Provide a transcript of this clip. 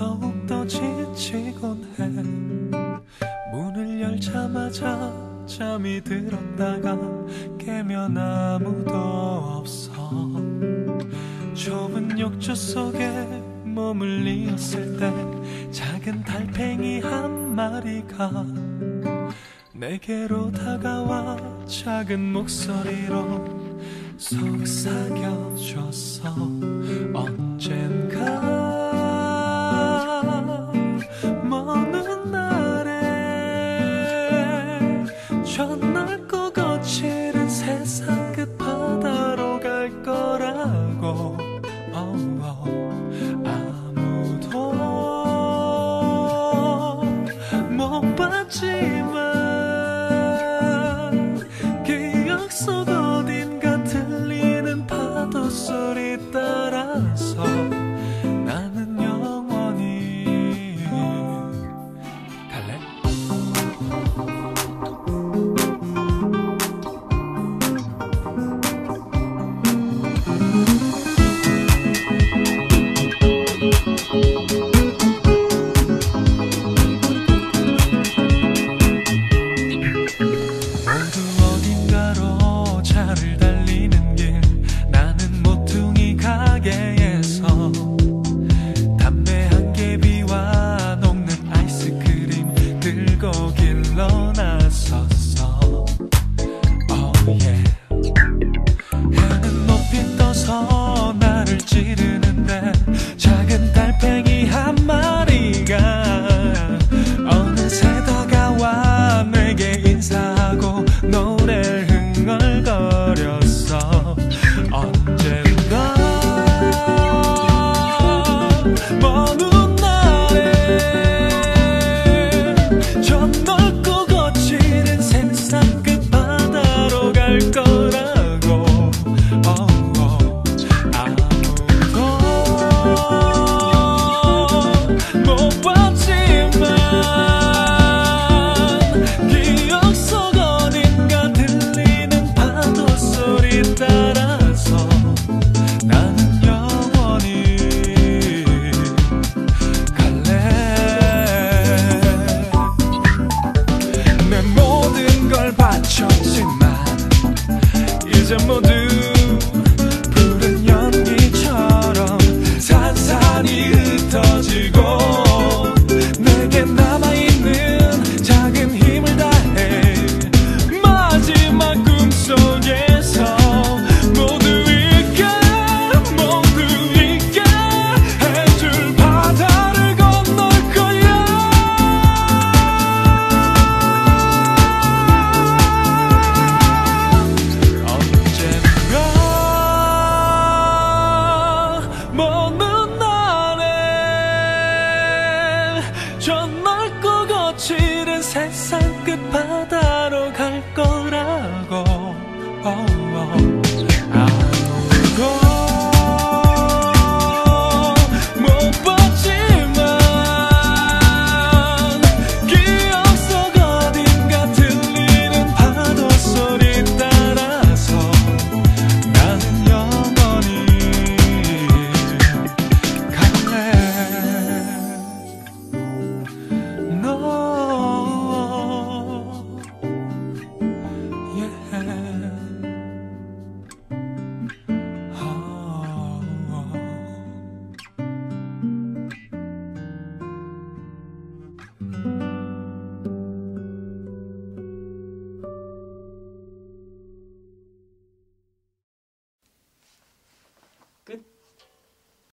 더욱더 지치곤 해. 문을 열자마자 잠이 들었다가 깨면 아무도 없어. 좁은 욕조 속에 머물리었을 때 작은 달팽이 한 마리가 내게로 다가와 작은 목소리로 속삭여줬어 저 넓고 길고 길러나서 이제 모두 푸른 연기처럼 산산이 흩어지고 내게 남아있는 작은 힘을 다해 마지막 꿈속에서 모두 잃게 모두 잃게